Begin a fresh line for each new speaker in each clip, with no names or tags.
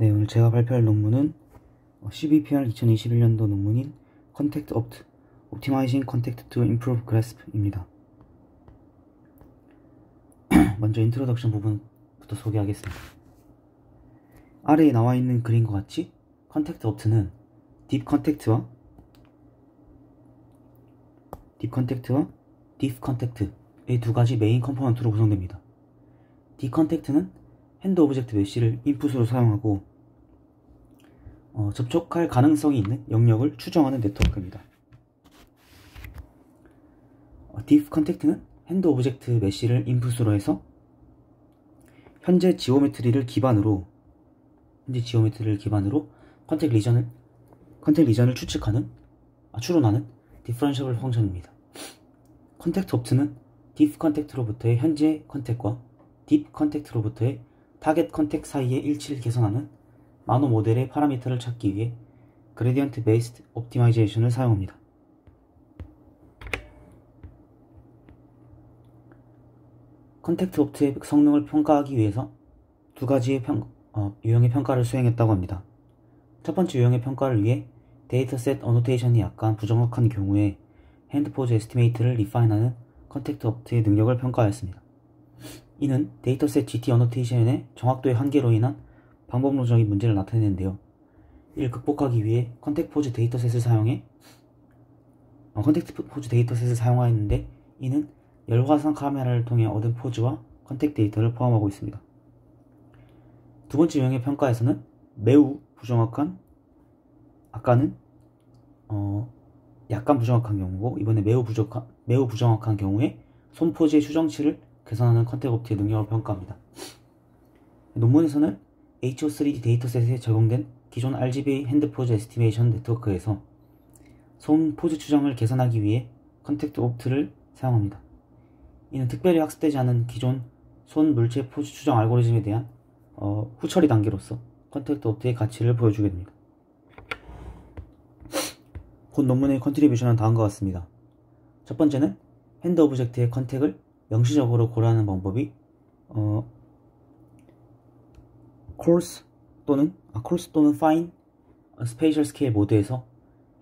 네, 오늘 제가 발표할 논문은 CVPR 2021년도 논문인 Contact Opt, Optimizing Contact to Improve Grasp입니다. 먼저 introduction 부분부터 소개하겠습니다. 아래에 나와 있는 그림과 같이 Contact Opt는 Deep Contact와 Deep Contact와 Diff Contact의 두 가지 main component로 구성됩니다. Deep Contact는 hand object mesh를 인풋으로 사용하고 어, 접촉할 가능성이 있는 영역을 추정하는 네트워크입니다. 어, Diff Contact는 hand object mesh를 인풋으로 해서 현재 geometry를 기반으로 현재 geometry를 기반으로 contact region을 contact region을 추측하는 아, 추론하는 differentiable function입니다. 컨택트 옵트는 딥 컨택트로부터의 현재 컨택과 딥 컨택트로부터의 타겟 컨택 사이의 일치를 개선하는 MANO 모델의 파라미터를 찾기 위해 gradient based optimization을 사용합니다. Contact Opt의 성능을 평가하기 위해서 두 가지의 평, 어, 유형의 평가를 수행했다고 합니다. 첫 번째 유형의 평가를 위해 dataset annotation이 약간 부정확한 경우에 핸드포즈 에스티메이트를 리파인하는 컨택트 옵트의 능력을 평가하였습니다. 이는 데이터셋 GT 어노테이션의 정확도의 한계로 인한 방법론적인 문제를 나타내는데요. 이를 극복하기 위해 Contact Pose dataset을 사용해 어, Contact Pose dataset을 사용하였는데 이는 열화상 카메라를 통해 얻은 포즈와 contact 데이터를 포함하고 있습니다. 두 번째 유형의 평가에서는 매우 부정확한 아까는 어, 약간 부정확한 경우고 이번에 매우 부족한 매우 부정확한 경우에 손 포즈의 추정치를 계산하는 Contact Opt의 능력을 평가합니다. 논문에서는 HO3D dataset에 적용된 기존 RGB hand pose estimation 네트워크에서 손 포즈 추정을 계산하기 위해 Contact Opt를 사용합니다. 이는 특별히 학습되지 않은 기존 손 물체 포즈 추정 알고리즘에 대한 어, 후처리 단계로서 Contact Opt의 가치를 보여주게 됩니다. 본 논문의 contribution은 다음과 같습니다. 첫 번째는 hand object의 contact을 명시적으로 고려하는 방법이 어, coarse 또는 아, coarse 또는 fine spatial scale 모드에서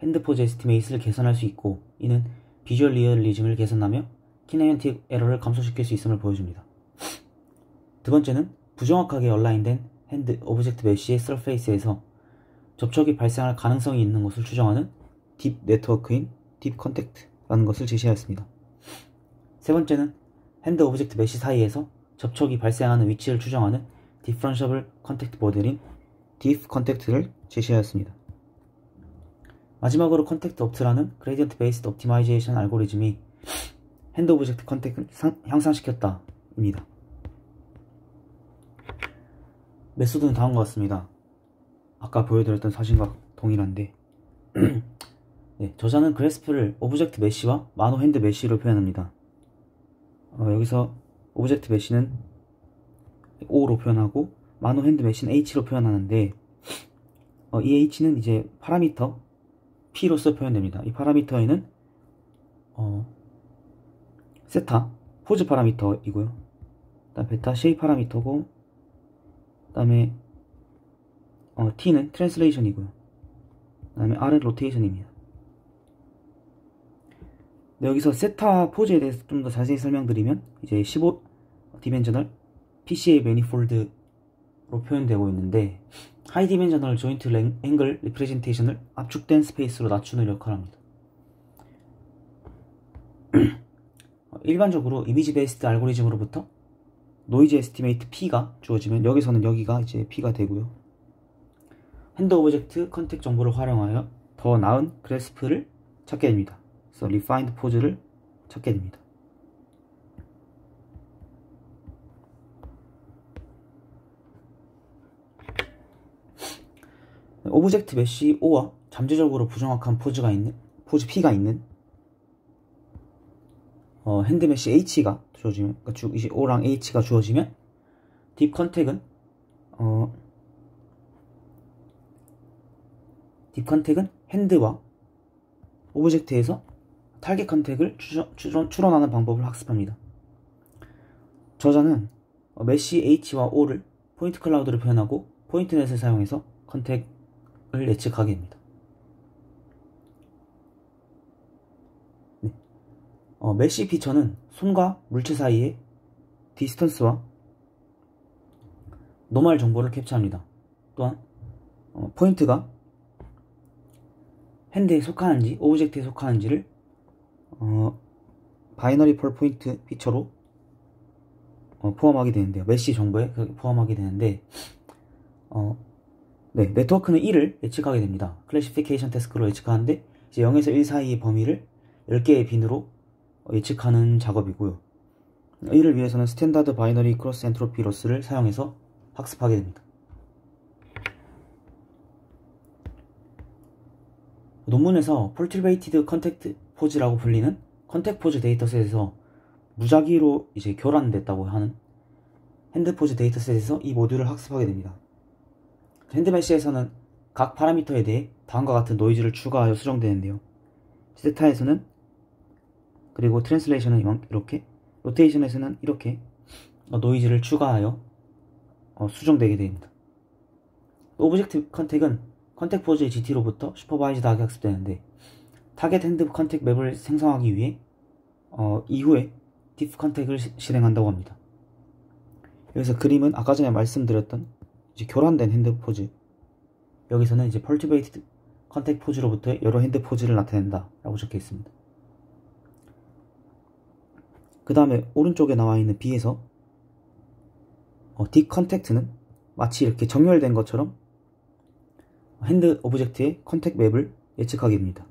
hand pose estimate를 개선할 수 있고 이는 비주얼 리얼리즘을 개선하며 kinematic 에러를 감소시킬 수 있음을 보여줍니다. 두 번째는 부정확하게 align된 hand object mesh의 surface에서 접촉이 발생할 가능성이 있는 것을 추정하는 deep 네트워크인 Deep Contact라는 것을 제시하였습니다. 세 번째는 hand object mesh 사이에서 접촉이 발생하는 위치를 추정하는 differentiable contact 모델인 Diff Contact를 제시하였습니다. 마지막으로 Contact Opt라는 gradient based optimization 알고리즘이 hand object contact을 향상시켰다 입니다. method는 다음과 같습니다. 아까 보여드렸던 사진과 동일한데 네, 저자는 grasp를 object mesh와 MANO hand mesh로 표현합니다. 어, 여기서 object mesh는 O로 표현하고 MANO hand mesh는 H로 표현하는데 어, 이 H는 이제 파라미터 P로서 표현됩니다. 이 파라미터에는 어, 세타 포즈 파라미터이고요. 그다음 베타 shape 파라미터고 그다음에 어, T는 translation이고요. 그다음에 R은 rotation입니다. 네, 여기서 세타 포즈에 대해서 좀 더 자세히 설명드리면 이제 15 dimensional PCA manifold로 표현되고 있는데 high dimensional joint angle representation을 압축된 space로 낮추는 역할을 합니다. 일반적으로 이미지 based 알고리즘으로부터 noise estimate P가 주어지면 여기서는 여기가 이제 P가 되고요. hand object contact 정보를 활용하여 더 나은 grasp를 찾게 됩니다. 그래서 refined 포즈를 찾게 됩니다. object mesh O와 잠재적으로 부정확한 포즈가 있는 포즈 P가 있는 어, hand mesh H가 주어지면 그러니까 주, 이제 O랑 H가 주어지면 DeepContact은 어, DeepContact은 hand와 object에서 target contact을 추정, 추론, 추론하는 방법을 학습합니다. 저자는 mesh H와 O를 point cloud로 표현하고 PointNet을 사용해서 contact을 예측하게 됩니다. 네. 어, mesh feature는 손과 물체 사이의 distance와 normal 정보를 캡처합니다. 또한 어, point가 hand에 속하는지 object에 속하는지를 어, binary per-point feature로 어, 포함하게 되는데요. mesh 정보에 포함하게 되는데 어, 네, 네트워크는 1을 예측하게 됩니다. classification task로 예측하는데 이제 0에서 1 사이의 범위를 10개의 bin으로 예측하는 작업이고요. 이를 위해서는 standard binary cross entropy loss를 사용해서 학습하게 됩니다. 논문에서 perturbed ContactPose라고 불리는 ContactPose dataset에서 무작위로 이제 교란됐다고 하는 hand pose dataset에서 이 모듈을 학습하게 됩니다. hand mesh에서는 각 파라미터에 대해 다음과 같은 노이즈를 추가하여 수정되는데요. 세타에서는 그리고 translation은 이렇게 rotation에서는 이렇게 노이즈를 추가하여 어, 수정되게 됩니다. object contact은 ContactPose의 GT로부터 supervised하게 학습되는데 target hand contact map을 생성하기 위해 어, 이후에 DeepContact을 시, 실행한다고 합니다. 여기서 그림은 아까 전에 말씀드렸던 이제 교란된 hand pose 여기서는 이제 perturbed ContactPose로부터 여러 hand pose를 나타낸다 라고 적혀 있습니다. 그 다음에 오른쪽에 나와 있는 B에서 어, DeepContact는 마치 이렇게 정렬된 것처럼 hand object의 contact map을 예측하게 됩니다.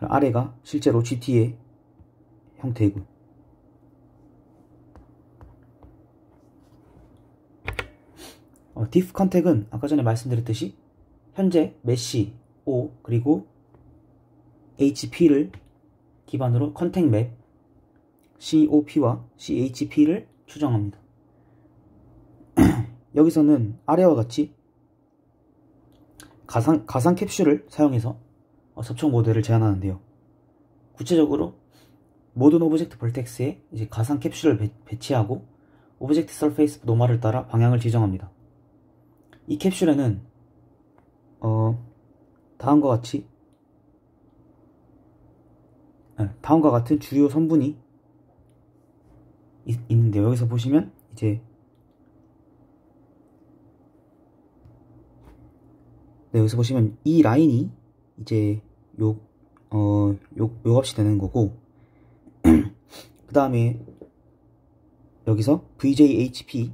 아래가 실제로 GT의 형태이고 어, DeepContact은 아까 전에 말씀드렸듯이 현재 mesh, O 그리고 HP를 기반으로 contact map COP와 CHP를 추정합니다. 여기서는 아래와 같이 가상, 가상 캡슐을 사용해서 어, 접촉 모델을 제안하는데요. 구체적으로 모든 object vertex에 이제 가상 캡슐을 배, 배치하고 object surface normal을 따라 방향을 지정합니다. 이 캡슐에는 어, 다음과 같이 네, 다음과 같은 주요 성분이 있, 있는데 여기서 보시면 이제 네, 여기서 보시면 이 라인이 이제 요, 어, 요, 요 값이 되는 거고, 그 다음에 여기서 VJHP,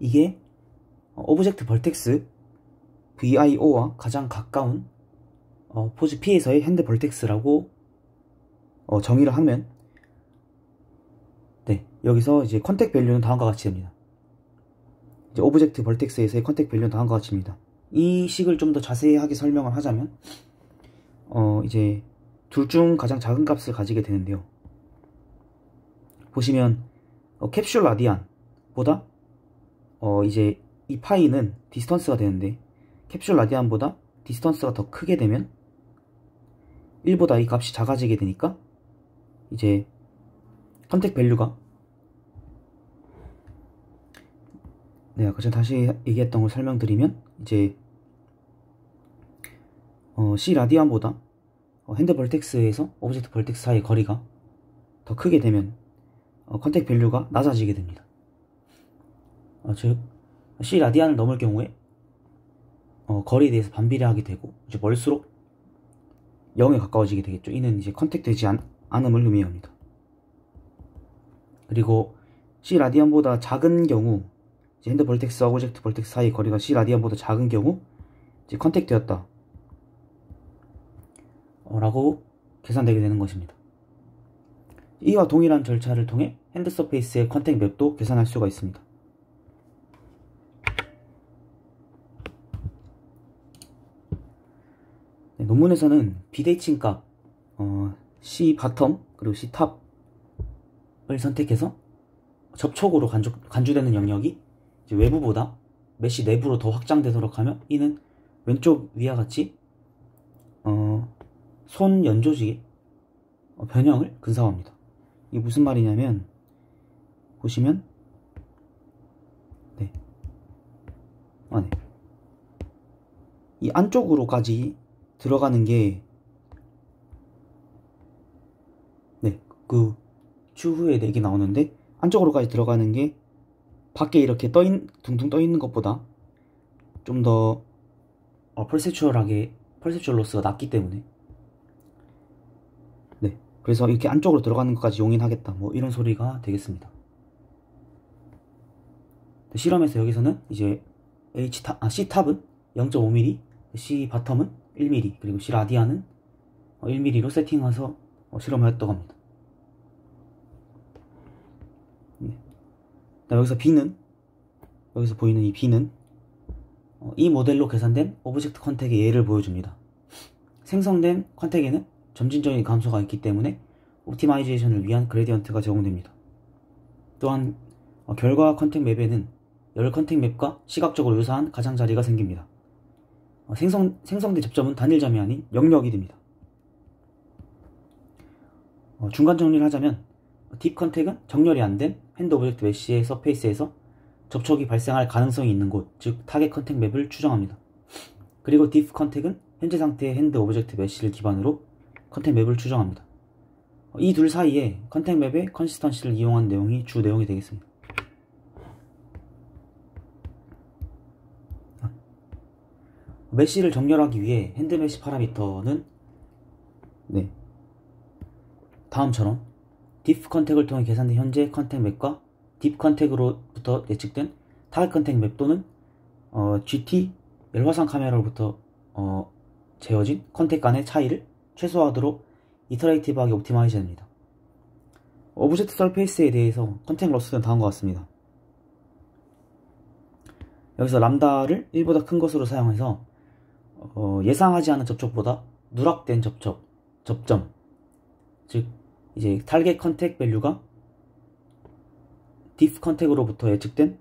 이게 object vertex VIO와 가장 가까운 어, 포즈 P에서의 hand vertex라고 어, 정의를 하면 네 여기서 이제 contact value는 다음과 같이 됩니다. 이제 object vertex에서의 contact value는 다음과 같이입니다. 이 식을 좀 더 자세하게 설명을 하자면 어 이제 둘 중 가장 작은 값을 가지게 되는데요. 보시면 어, 캡슐 라디안 보다 어 이제 이 파이는 distance가 되는데 캡슐 radian보다 distance가 더 크게 되면 1보다 이 값이 작아지게 되니까 이제 contact value가 네 아까 제가 다시 얘기했던 걸 설명드리면 이제 어, C 라디안보다 어, hand vertex에서 object vertex 사이의 거리가 더 크게 되면 어, contact value가 낮아지게 됩니다. 어, 즉 C 라디안을 넘을 경우에 어, 거리에 대해서 반비례하게 되고 이제 멀수록 0에 가까워지게 되겠죠. 이는 이제 contact 되지 않, 않음을 의미합니다. 그리고 C 라디안보다 작은 경우 핸드 벌텍스와 오브젝트 벌텍스 사이 거리가 C 라디안보다 작은 경우 이제 contact 되었다 라고 계산되게 되는 것입니다. 이와 동일한 절차를 통해 hand surface의 contact map도 계산할 수가 있습니다. 네, 논문에서는 비대칭 값 어, C bottom 그리고 C 탑을 선택해서 접촉으로 간주, 간주되는 영역이 외부보다 메시 내부로 더 확장되도록 하며 이는 왼쪽 위와 같이 어, 손 연조직의 어, 변형을 근사화합니다. 이게 무슨 말이냐면 보시면 네, 아, 네. 이 안쪽으로까지 들어가는 게 네, 그 추후에 내용이 나오는데 안쪽으로까지 들어가는 게 밖에 이렇게 떠 있, 둥둥 떠 있는 것보다 좀 더 어, perceptual하게 perceptual loss가 낮기 때문에. 네 그래서 이렇게 안쪽으로 들어가는 것까지 용인하겠다. 뭐 이런 소리가 되겠습니다. 실험에서 여기서는 이제 H 탑, 아, C 탑은 0.5mm, C 바텀은 1mm, 그리고 C 라디아는 1mm로 세팅해서 어, 실험하였다고 합니다. 네. 여기서 B는 여기서 보이는 이 B는 어, 이 모델로 계산된 object contact의 예를 보여줍니다. 생성된 contact에는 점진적인 감소가 있기 때문에 optimization을 위한 gradient가 제공됩니다. 또한 어, 결과 contact map에는 열 contact map과 시각적으로 유사한 가장자리가 생깁니다. 어, 생성, 생성된 접점은 단일점이 아닌 영역이 됩니다. 중간 정리를 하자면 Deep Contact은 정렬이 안 된 hand object mesh의 surface에서 접촉이 발생할 가능성이 있는 곳, 즉 target contact map을 추정합니다. 그리고 Diff Contact은 현재 상태의 hand object mesh를 기반으로 contact map을 추정합니다. 이 둘 사이에 contact map의 consistency를 이용한 내용이 주 내용이 되겠습니다. mesh를 정렬하기 위해 hand mesh 파라미터는 네 다음처럼 Diff Contact을 통해 계산된 현재 contact map과 Deep Contact으로부터 예측된 target contact map 또는 어, GT 열화상 카메라로부터 어, 재어진 contact 간의 차이를 최소화하도록 iterative하게 optimize 됩니다. object surface에 대해서 contact loss는 다음과 같습니다. 여기서 람다를 1보다 큰 것으로 사용해서 어, 예상하지 않은 접촉보다 누락된 접촉, 접점 즉 이제 target contact value가 Diff Contact으로부터 예측된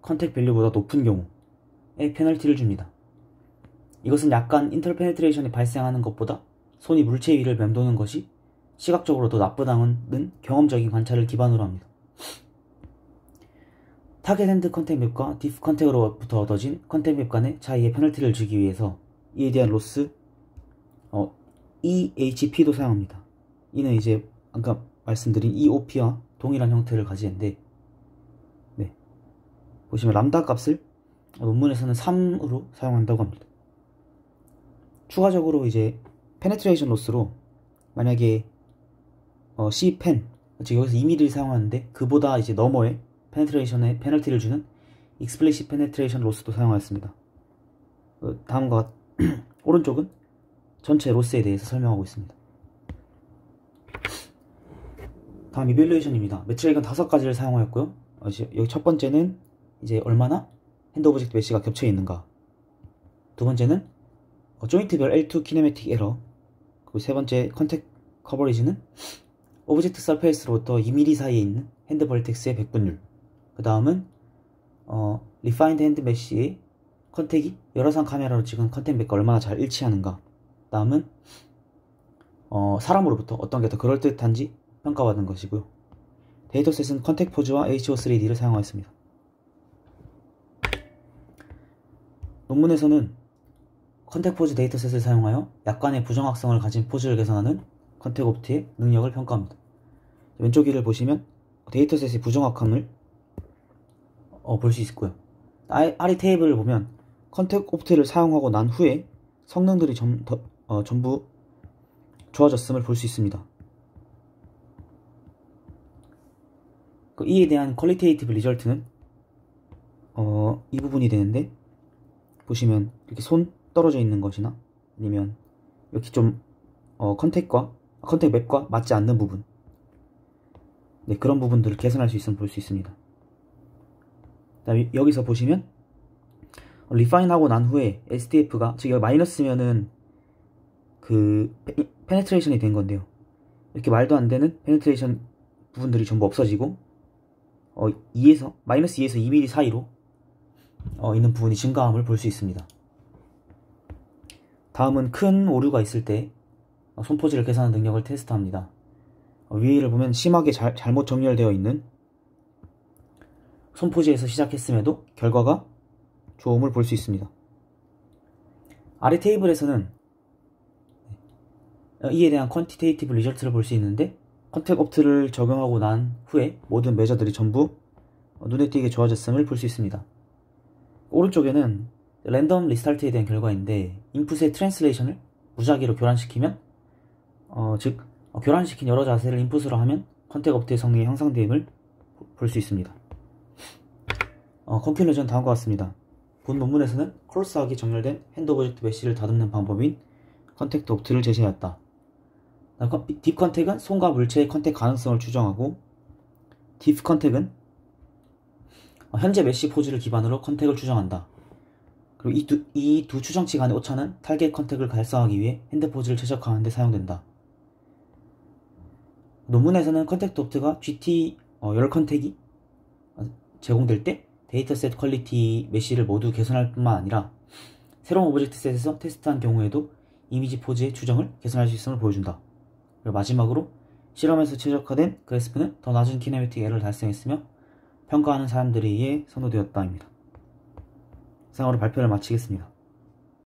contact value보다 높은 경우에 페널티를 줍니다. 이것은 약간 inter penetration이 발생하는 것보다 손이 물체 위를 맴도는 것이 시각적으로 더 나쁘다는 경험적인 관찰을 기반으로 합니다. target hand contact map과 Diff Contact으로부터 얻어진 contact map 간의 차이에 페널티를 주기 위해서 이에 대한 loss 어, EHP도 사용합니다. 이는 이제 아까 말씀드린 EOP와 동일한 형태를 가지는데 보시면 람다 값을 논문에서는 3으로 사용한다고 합니다. 추가적으로 이제 penetration loss로 만약에 어, C pen 즉 여기서 2mm를 사용하는데 그보다 이제 너머에 penetration에 페널티를 주는 explicit penetration loss도 사용하였습니다. 어, 다음과 오른쪽은 전체 loss에 대해서 설명하고 있습니다. 다음 evaluation입니다. metric은 다섯 가지를 사용하였고요. 어, 여기 첫 번째는 이제 얼마나 hand object mesh가 겹쳐 있는가 두 번째는 어, 조인트별 L2 키네매틱 에러 그리고 세 번째 contact coverage는 object surface로부터 2mm 사이에 있는 hand vertex의 백분율 그 다음은 어, refined hand mesh의 contact이 열화상 카메라로 찍은 map과 얼마나 잘 일치하는가 다음은 어, 사람으로부터 어떤 게 더 그럴듯한지 평가받는 것이고요 dataset은 ContactPose와 HO3D를 사용하였습니다 논문에서는 ContactPose dataset을 사용하여 약간의 부정확성을 가진 포즈를 개선하는 ContactOpt의 능력을 평가합니다. 왼쪽 위를 보시면 dataset의 부정확함을 어, 볼 수 있고요. 아래 테이블을 보면 ContactOpt를 사용하고 난 후에 성능들이 점, 더, 어, 전부 좋아졌음을 볼 수 있습니다. 그 이에 대한 qualitative result는 어, 이 부분이 되는데 보시면 이렇게 손 떨어져 있는 것이나 아니면 이렇게 좀 어, contact과 contact map과 맞지 않는 부분 네, 그런 부분들을 개선할 수 있음을 볼 수 있습니다. 여기서 보시면 refine하고 난 후에 SDF가 즉 여기 마이너스면은 그 penetration이 된 건데요. 이렇게 말도 안 되는 penetration 부분들이 전부 없어지고 어, 2에서 마이너스 2에서 2mm 사이로 어, 있는 부분이 증가함을 볼 수 있습니다. 다음은 큰 오류가 있을 때 어, 손포지를 계산하는 능력을 테스트합니다. 어, 위를 보면 심하게 잘, 잘못 정렬되어 있는 손포지에서 시작했음에도 결과가 좋음을 볼 수 있습니다. 아래 테이블에서는 이에 대한 quantitative result를 볼 수 있는데 ContactOpt를 적용하고 난 후에 모든 measure들이 전부 눈에 띄게 좋아졌음을 볼 수 있습니다. 오른쪽에는 random restart에 대한 결과인데 인풋의 translation을 무작위로 교란시키면 어, 즉 어, 교란시킨 여러 자세를 인풋으로 하면 ContactOpt의 성능이 향상됨을 볼 수 있습니다. 어, conclusion 다음과 같습니다. 본 논문에서는 coarse하게 정렬된 hand object mesh를 다듬는 방법인 ContactOpt를 제시하였다. Deep Contact은 손과 물체의 contact 가능성을 추정하고 Diff Contact은 현재 mesh 포즈를 기반으로 contact을 추정한다. 그리고 이 두, 이 두 추정치 간의 오차는 target contact을 달성하기 위해 hand 포즈를 최적화하는 데 사용된다. 논문에서는 ContactOpt가 GT 어, 열 contact이 제공될 때 dataset quality mesh를 모두 개선할 뿐만 아니라 새로운 object set에서 테스트한 경우에도 이미지 포즈의 추정을 개선할 수 있음을 보여준다. 그리고 마지막으로 실험에서 최적화된 grasp는 더 낮은 kinematic error를 달성했으며 평가하는 사람들에 의해 선호되었다입니다. 이상으로 발표를 마치겠습니다.